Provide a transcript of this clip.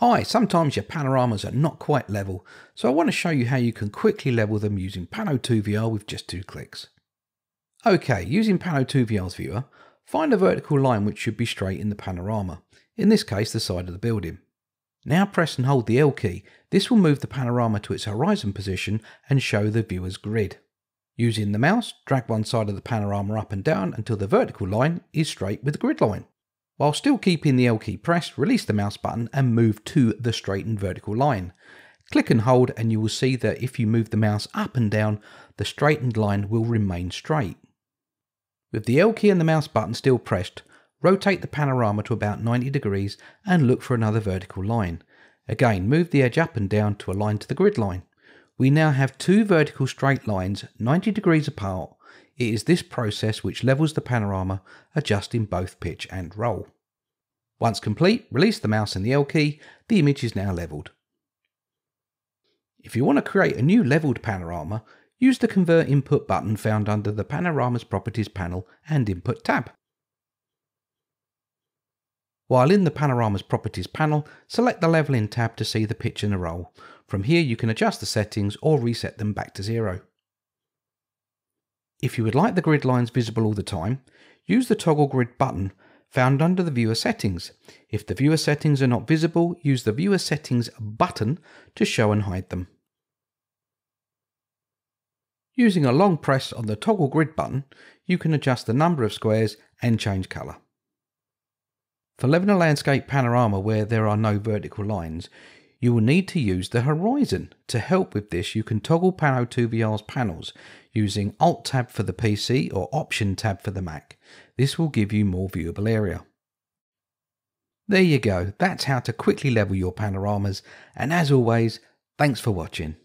Hi, sometimes your panoramas are not quite level, so I want to show you how you can quickly level them using Pano2VR with just two clicks. Okay, using Pano2VR's viewer, find a vertical line which should be straight in the panorama, in this case the side of the building. Now press and hold the L key, this will move the panorama to its horizon position and show the viewer's grid. Using the mouse, drag one side of the panorama up and down until the vertical line is straight with the grid line. While still keeping the L key pressed, release the mouse button and move to the straightened vertical line. Click and hold and you will see that if you move the mouse up and down, the straightened line will remain straight. With the L key and the mouse button still pressed, rotate the panorama to about 90 degrees and look for another vertical line. Again, move the edge up and down to align to the grid line. We now have two vertical straight lines 90 degrees apart it is this process which levels the panorama, adjusting both pitch and roll. Once complete, release the mouse and the L key, the image is now levelled. If you want to create a new levelled panorama, use the Convert Input button found under the Panorama's Properties panel and Input tab. While in the Panorama's Properties panel, select the Leveling tab to see the pitch and the roll. From here you can adjust the settings or reset them back to zero. If you would like the grid lines visible all the time, use the toggle grid button found under the viewer settings. If the viewer settings are not visible, use the viewer settings button to show and hide them. Using a long press on the toggle grid button, you can adjust the number of squares and change colour. For leveling a landscape panorama where there are no vertical lines, you will need to use the horizon. To help with this, you can toggle Pano2VR's panels using Alt tab for the PC or Option tab for the Mac. This will give you more viewable area. There you go, that's how to quickly level your panoramas, and as always, thanks for watching.